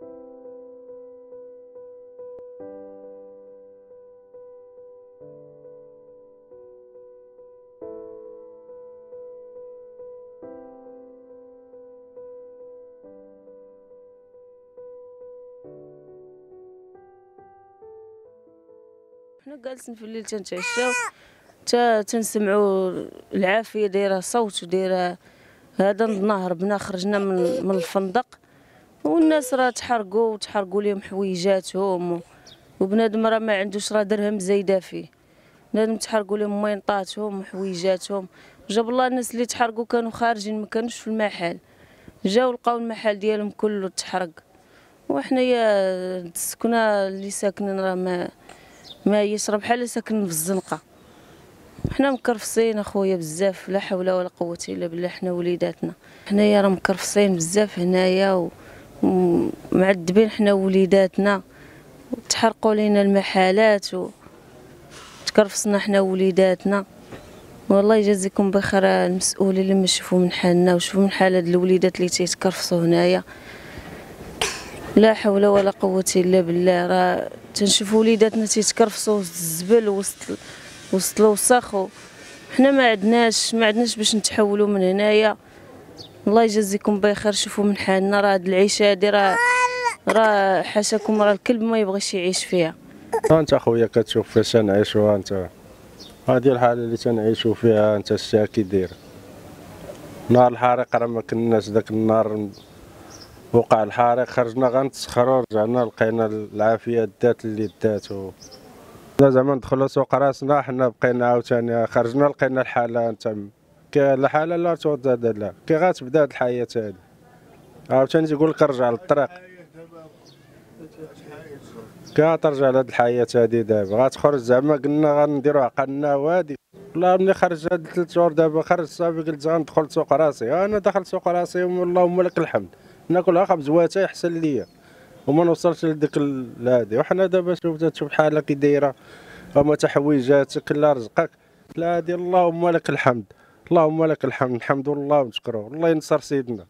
حنا جالسين في الليل تنتعشاو تا تنسمعوا العافية دايرة صوت ودايرة هذا نضنا هربنا خرجنا من, من الفندق. والناس راه تحرقوا وتحرقوا لهم حويجاتهم وبنادم راه ما عندوش راه درهم زايدة فيه. بنادم تحرقوا لهم مينطاتهم وحويجاتهم جاب الله الناس اللي تحرقوا كانوا خارجين ما كانوش في المحل. جاو لقاو المحل ديالهم كله تحرق. وحنايا السكنة اللي ساكنين راه ما ما هيش راه بحال ساكنين في الزنقة. حنا مكرفصين أخويا بزاف لا حول ولا قوة إلا بالله حنا وليداتنا. حنايا راه مكرفصين بزاف هنايا و- ومعذبين حنا وليداتنا تحرقوا لينا المحلات و تكرفصنا حنا وليداتنا. والله يجازيكم بخير المسؤولين اللي ما شافوا من حالنا وشوفوا من حال هاد الوليدات اللي تيتكرفصوا هنايا. لا حول ولا قوة إلا بالله راه تنشوفوا وليداتنا تيتكرفصوا وسط الزبل وسط وسط الوسخ حنا ما عندناش ما عندناش باش نتحولوا من هنايا. الله يجازيكم بخير شوفوا من حالنا راه هاد العيشة هادي راه راه حاشاكم راه الكلب ما يبغيش يعيش فيها. انت اخويا كتشوف فاش تنعيشوها انت؟ هذه الحالة اللي تنعيشوا فيها انت الشتا كي داير نهار الحريق راه ما كناش ذاك النهار وقع الحريق خرجنا غنتسخروا رجعنا لقينا العافية دات اللي دات و زعما ندخلوا سوق راسنا حنا بقينا عاوتاني خرجنا لقينا الحالة انت الحاله لا تزاد لا. كي غتبدا هاد الحياة هادي عاوتاني تيقول لك رجع للطريق. كي ترجع لهاد الحياة هادي دابا. غتخرج زعما قلنا غنديرو عقلنا وادي والله ملي خرج هاد ثلاث شهور دابا خرج صافي قلت غندخل سوق راسي. أنا دخلت سوق راسي اللهم لك الحمد. ناكل خبز واتاي احسن ليا. وما نوصلش لديك هادي وحنا دابا شوف تشوف الحالة كي دايرة. وما تحويجاتك لا رزقك. لا هادي اللهم لك الحمد. اللهم لك الحمد الحمد لله ونشكروه الله ينصر سيدنا.